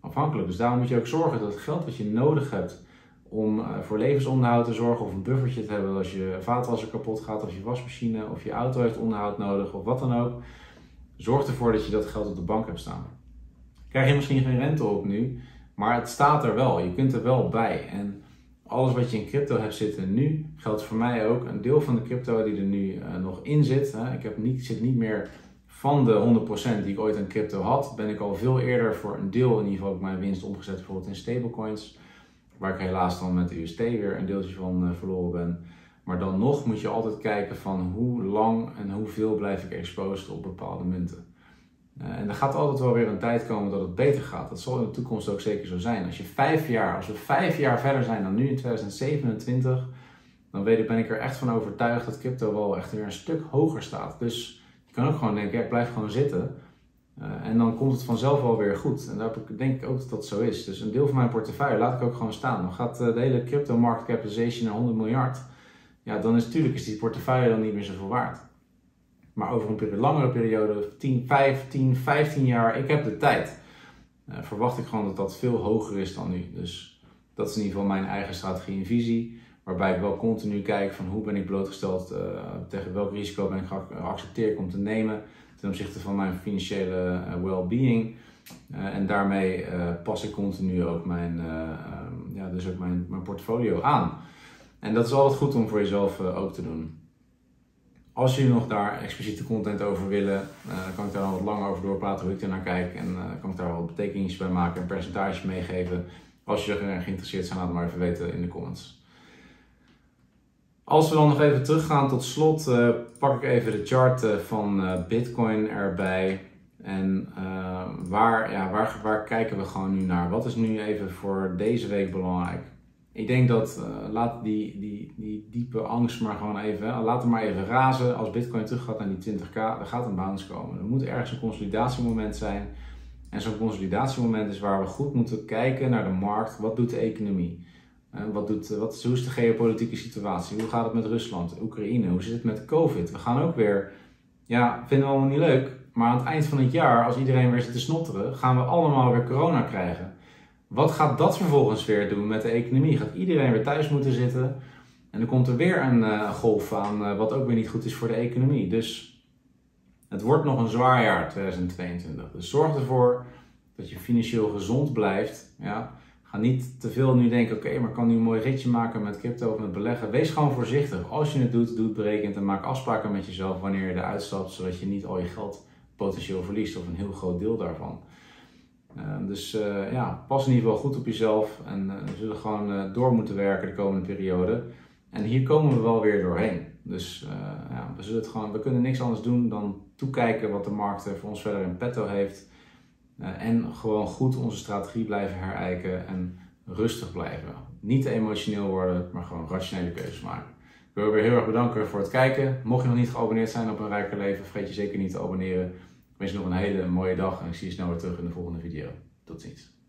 afhankelijk. Dus daarom moet je ook zorgen dat het geld wat je nodig hebt om uh, voor levensonderhoud te zorgen of een buffertje te hebben als je vaatwasser kapot gaat of je wasmachine of je auto heeft onderhoud nodig of wat dan ook. Zorg ervoor dat je dat geld op de bank hebt staan. Krijg je misschien geen rente op nu, maar het staat er wel. Je kunt er wel bij. En alles wat je in crypto hebt zitten nu, geldt voor mij ook. Een deel van de crypto die er nu uh, nog in zit. Hè, ik heb niet, zit niet meer van de 100% die ik ooit aan crypto had, ben ik al veel eerder voor een deel in ieder geval mijn winst omgezet bijvoorbeeld in stablecoins. Waar ik helaas dan met de UST weer een deeltje van uh, verloren ben. Maar dan nog moet je altijd kijken van hoe lang en hoeveel blijf ik exposed op bepaalde munten. Uh, en er gaat altijd wel weer een tijd komen dat het beter gaat. Dat zal in de toekomst ook zeker zo zijn. Als je vijf jaar, als we vijf jaar verder zijn dan nu in 2027, dan weet ik, ben ik er echt van overtuigd dat crypto wel echt weer een stuk hoger staat. Dus je kan ook gewoon denken, ja, ik blijf gewoon zitten. Uh, en dan komt het vanzelf wel weer goed. En daar denk ik ook dat dat zo is. Dus een deel van mijn portefeuille laat ik ook gewoon staan. Dan gaat uh, de hele crypto market capitalization naar 100 miljard. Ja, dan is natuurlijk is die portefeuille dan niet meer zoveel waard. Maar over een periode, langere periode, 10, 15, 15 jaar, ik heb de tijd. Uh, verwacht ik gewoon dat dat veel hoger is dan nu. Dus dat is in ieder geval mijn eigen strategie en visie. Waarbij ik wel continu kijk van hoe ben ik blootgesteld, uh, tegen welk risico ben ik geaccepteerd om te nemen ten opzichte van mijn financiële uh, well-being. en daarmee pas ik continu ook mijn, um, ja, dus ook mijn, mijn portfolio aan. En dat is altijd goed om voor jezelf ook te doen. Als jullie nog daar expliciete content over willen, uh, kan ik daar dan wat langer over doorpraten hoe ik er naar kijk. En uh, kan ik daar wat betekenis bij maken, een percentage meegeven. Als je er geïnteresseerd zijn, laat het maar even weten in de comments. Als we dan nog even teruggaan tot slot, uh, pak ik even de chart van Bitcoin erbij. En waar, ja, waar, waar kijken we gewoon nu naar? Wat is nu even voor deze week belangrijk? Ik denk dat uh, laat die, die, die diepe angst maar gewoon even, laat hem maar even razen. Als Bitcoin terug gaat naar die 20k, dan gaat een bounce komen. Er moet ergens een consolidatiemoment zijn. En zo'n consolidatiemoment is waar we goed moeten kijken naar de markt. Wat doet de economie? Uh, wat doet, wat, hoe is de geopolitieke situatie? Hoe gaat het met Rusland, Oekraïne? Hoe zit het met COVID? We gaan ook weer, ja, vinden we allemaal niet leuk. Maar aan het eind van het jaar, als iedereen weer zit te snotteren, gaan we allemaal weer corona krijgen. Wat gaat dat vervolgens weer doen met de economie? Gaat iedereen weer thuis moeten zitten? En dan komt er weer een uh, golf aan, uh, wat ook weer niet goed is voor de economie. Dus het wordt nog een zwaar jaar 2022. Dus zorg ervoor dat je financieel gezond blijft. Ja? Ga niet te veel nu denken, oké, maar kan nu een mooi ritje maken met crypto of met beleggen. Wees gewoon voorzichtig. Als je het doet, doe het berekend en maak afspraken met jezelf wanneer je eruit stapt, zodat je niet al je geld potentieel verliest of een heel groot deel daarvan. Uh, dus uh, ja, pas in ieder geval goed op jezelf en uh, we zullen gewoon door moeten werken de komende periode. En hier komen we wel weer doorheen. Dus ja, we, zullen het gewoon, we kunnen niks anders doen dan toekijken wat de markt voor ons verder in petto heeft. en gewoon goed onze strategie blijven herijken en rustig blijven. Niet emotioneel worden, maar gewoon rationele keuzes maken. Ik wil weer heel erg bedanken voor het kijken. Mocht je nog niet geabonneerd zijn op een Rijker Leven, vergeet je zeker niet te abonneren. Wens je nog een hele mooie dag en ik zie je snel weer terug in de volgende video. Tot ziens.